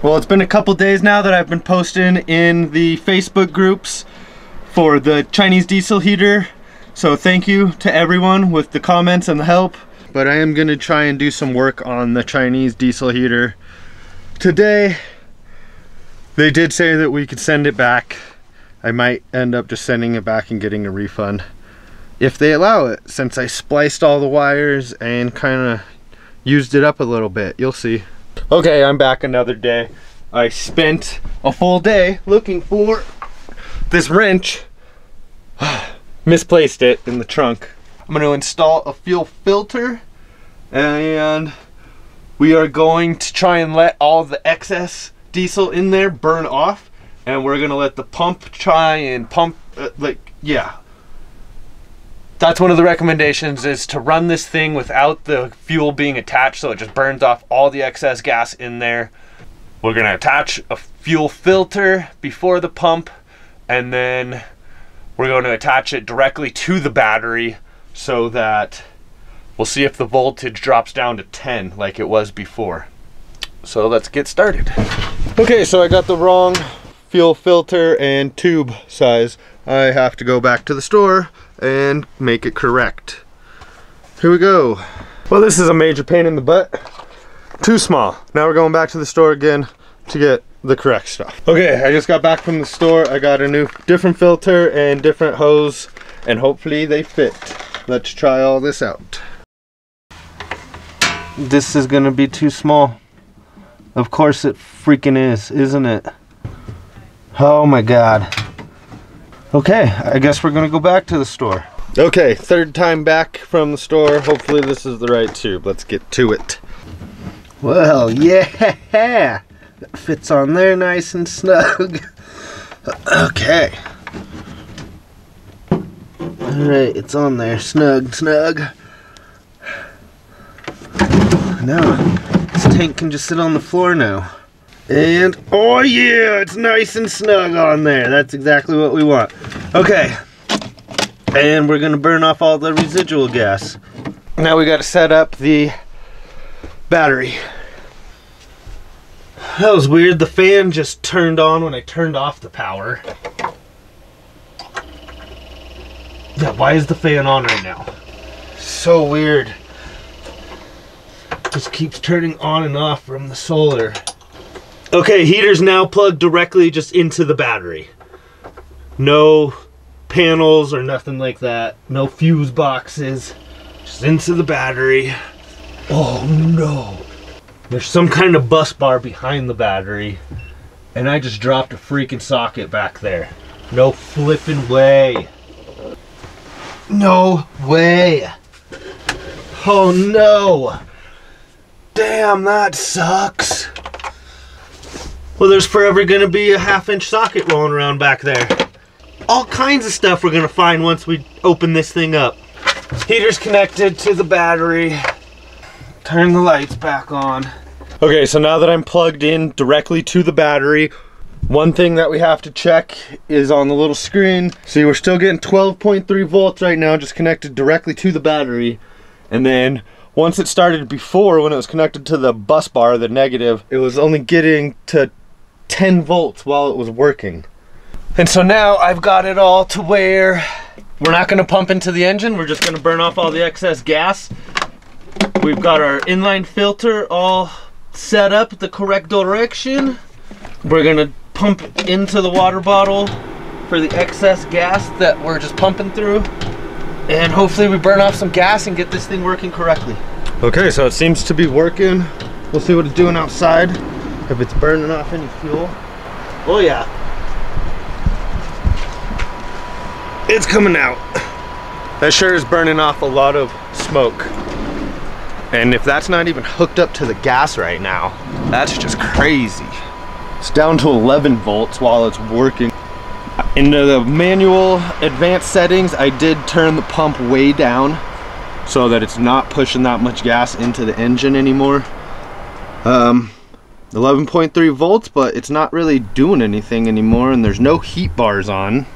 Well, it's been a couple days now that I've been posting in the Facebook groups for the Chinese diesel heater. So thank you to everyone with the comments and the help. But I am gonna try and do some work on the Chinese diesel heater. Today, they did say that we could send it back. I might end up just sending it back and getting a refund. If they allow it, since I spliced all the wires and kind of used it up a little bit. You'll see. Okay, I'm back another day. I spent a full day looking for this wrench. Misplaced it in the trunk. I'm to install a fuel filter and we are going to try and let all the excess diesel in there burn off and we're to let the pump try and pump uh, like yeah that's one of the recommendations is to run this thing without the fuel being attached so it just burns off all the excess gas in there. We're gonna attach a fuel filter before the pump and then we're going to attach it directly to the battery so that we'll see if the voltage drops down to 10 like it was before. So let's get started. Okay, so I got the wrong fuel filter and tube size. I have to go back to the store and make it correct. Here we go. Well, this is a major pain in the butt. Too small. Now we're going back to the store again to get the correct stuff. Okay, I just got back from the store. I got a new different filter and different hose and hopefully they fit. Let's try all this out. This is gonna be too small. Of course it freaking is, isn't it? Oh my god. Okay, I guess we're gonna go back to the store. Okay, third time back from the store. Hopefully this is the right tube. Let's get to it. Well, yeah, that fits on there nice and snug. Okay. Alright, it's on there, snug, snug. Now, this tank can just sit on the floor now. And, oh yeah, it's nice and snug on there. That's exactly what we want. Okay. And we're gonna burn off all the residual gas. Now we gotta set up the battery. That was weird. The fan just turned on when I turned off the power. Yeah, why is the fan on right now? So weird. Just keeps turning on and off from the solar. Okay, heater's now plugged directly just into the battery. No panels or nothing like that. No fuse boxes. Just into the battery. Oh no. There's some kind of bus bar behind the battery. And I just dropped a freaking socket back there. No flipping way. No way. Oh no. Damn, that sucks. Well, there's forever going to be a half inch socket rolling around back there. All kinds of stuff we're going to find once we open this thing up. Heater's connected to the battery. Turn the lights back on. Okay, so now that I'm plugged in directly to the battery, one thing that we have to check is on the little screen. See, we're still getting 12.3 volts right now, just connected directly to the battery. And then once it started before, when it was connected to the bus bar, the negative, it was only getting to 10 volts while it was working. And so now I've got it all to where we're not gonna pump into the engine, we're just gonna burn off all the excess gas. We've got our inline filter all set up the correct direction. We're gonna pump into the water bottle for the excess gas that we're just pumping through. And hopefully we burn off some gas and get this thing working correctly. Okay, so it seems to be working. We'll see what it's doing outside if it's burning off any fuel. Oh yeah. It's coming out. That sure is burning off a lot of smoke. And if that's not even hooked up to the gas right now, that's just crazy. It's down to 11 volts while it's working. In the manual advanced settings, I did turn the pump way down so that it's not pushing that much gas into the engine anymore. Um, 11.3 volts, but it's not really doing anything anymore and there's no heat bars on.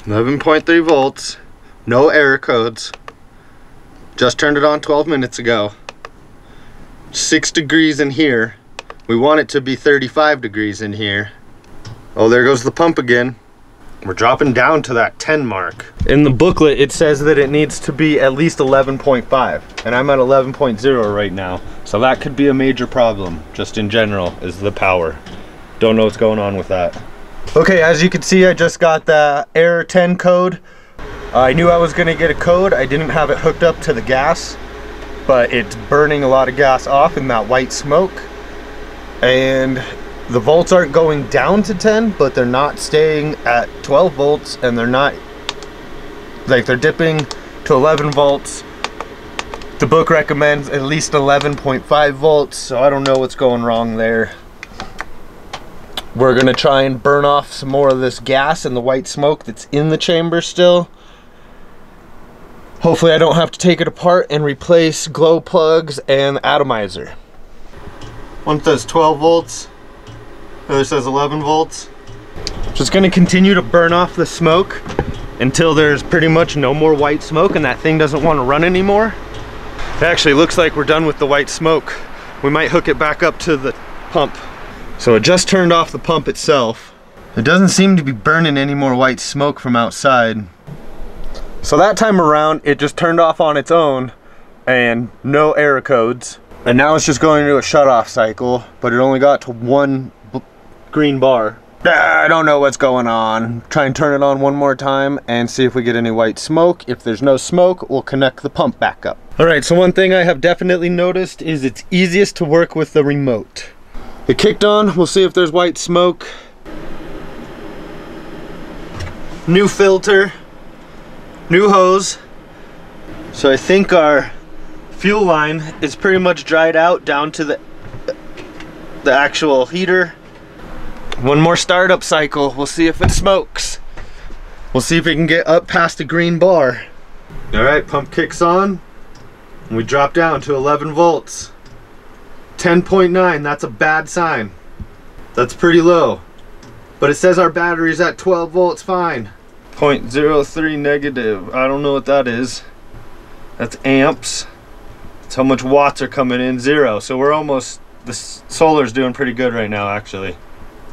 11.3 volts, no error codes. Just turned it on 12 minutes ago. Six degrees in here We want it to be 35 degrees in here. Oh, there goes the pump again. We're dropping down to that 10 mark. In the booklet, it says that it needs to be at least 11.5, and I'm at 11.0 right now. So that could be a major problem, just in general, is the power. Don't know what's going on with that. Okay, as you can see, I just got the Air 10 code. I knew I was gonna get a code. I didn't have it hooked up to the gas, but it's burning a lot of gas off in that white smoke. And the volts aren't going down to 10, but they're not staying at 12 volts and they're not, like they're dipping to 11 volts. The book recommends at least 11.5 volts, so I don't know what's going wrong there. We're gonna try and burn off some more of this gas and the white smoke that's in the chamber still. Hopefully I don't have to take it apart and replace glow plugs and atomizer. once those 12 volts, other says 11 volts. Just gonna continue to burn off the smoke until there's pretty much no more white smoke and that thing doesn't want to run anymore. It actually looks like we're done with the white smoke. We might hook it back up to the pump. So it just turned off the pump itself. It doesn't seem to be burning any more white smoke from outside. So that time around, it just turned off on its own and no error codes. And now it's just going into a shut off cycle, but it only got to one green bar. I don't know what's going on. Try and turn it on one more time and see if we get any white smoke. If there's no smoke, we'll connect the pump back up. All right, so one thing I have definitely noticed is it's easiest to work with the remote. It kicked on, we'll see if there's white smoke. New filter, new hose. So I think our fuel line is pretty much dried out down to the, the actual heater. One more startup cycle, we'll see if it smokes. We'll see if it can get up past the green bar. All right, pump kicks on. And we drop down to 11 volts. 10.9, that's a bad sign. That's pretty low. But it says our battery's at 12 volts fine. 0.03 negative, I don't know what that is. That's amps. That's how much watts are coming in, zero. So we're almost, the solar's doing pretty good right now actually.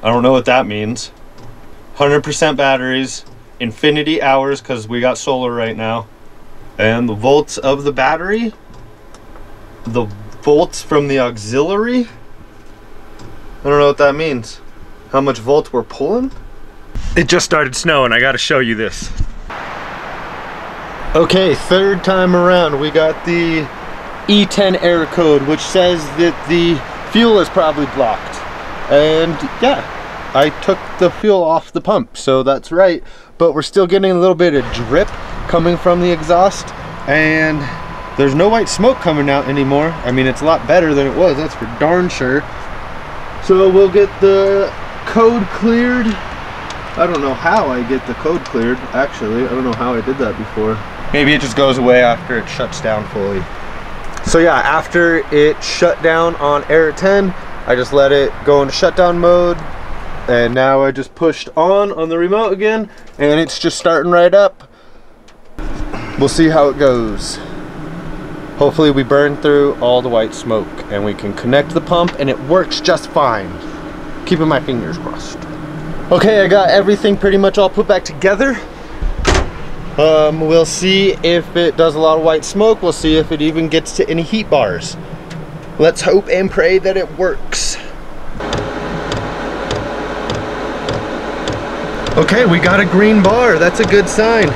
I don't know what that means. 100% batteries, infinity hours because we got solar right now. And the volts of the battery, the volts from the auxiliary. I don't know what that means. How much volts we're pulling? It just started snowing. I got to show you this. Okay, third time around, we got the E10 error code, which says that the fuel is probably blocked. And yeah, I took the fuel off the pump, so that's right. But we're still getting a little bit of drip coming from the exhaust. And there's no white smoke coming out anymore. I mean, it's a lot better than it was, that's for darn sure. So we'll get the code cleared. I don't know how I get the code cleared, actually. I don't know how I did that before. Maybe it just goes away after it shuts down fully. So yeah, after it shut down on Air 10, I just let it go into shutdown mode. And now I just pushed on on the remote again, and it's just starting right up. We'll see how it goes. Hopefully we burn through all the white smoke and we can connect the pump and it works just fine. Keeping my fingers crossed. Okay, I got everything pretty much all put back together. Um, we'll see if it does a lot of white smoke. We'll see if it even gets to any heat bars. Let's hope and pray that it works. Okay, we got a green bar. That's a good sign.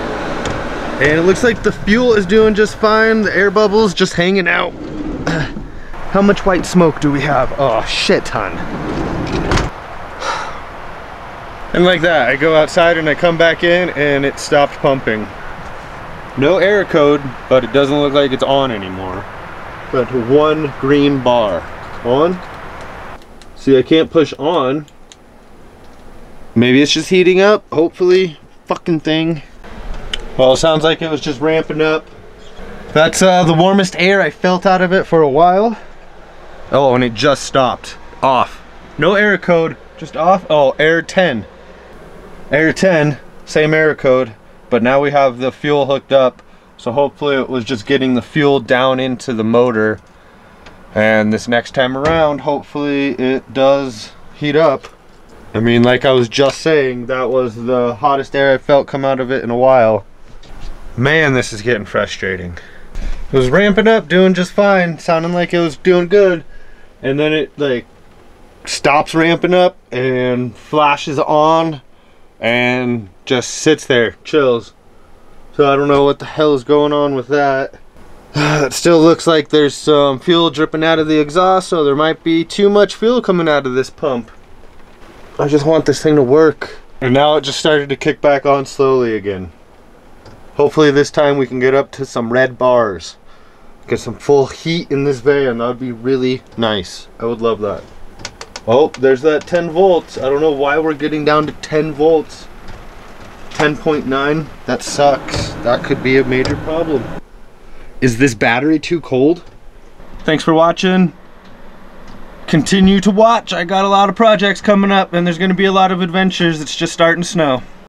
And it looks like the fuel is doing just fine. The air bubbles just hanging out. How much white smoke do we have? Oh, shit ton. And like that, I go outside and I come back in and it stopped pumping. No error code, but it doesn't look like it's on anymore. But one green bar. On. See, I can't push on. Maybe it's just heating up, hopefully. Fucking thing. Well, it sounds like it was just ramping up. That's uh, the warmest air I felt out of it for a while. Oh, and it just stopped. Off. No error code, just off. Oh, air 10. Air 10, same error code, but now we have the fuel hooked up. So hopefully it was just getting the fuel down into the motor And this next time around, hopefully it does heat up. I mean, like I was just saying, that was the hottest air I felt come out of it in a while. Man, this is getting frustrating. It was ramping up, doing just fine, sounding like it was doing good. And then it like stops ramping up and flashes on and just sits there, chills. So I don't know what the hell is going on with that. It still looks like there's some fuel dripping out of the exhaust, so there might be too much fuel coming out of this pump. I just want this thing to work. And now it just started to kick back on slowly again. Hopefully this time we can get up to some red bars. Get some full heat in this van. That would be really nice. I would love that. Oh, there's that 10 volts. I don't know why we're getting down to 10 volts. 10.9. That sucks. That could be a major problem. Is this battery too cold? Thanks for watching. Continue to watch. I got a lot of projects coming up and there's going to be a lot of adventures. It's just starting to snow.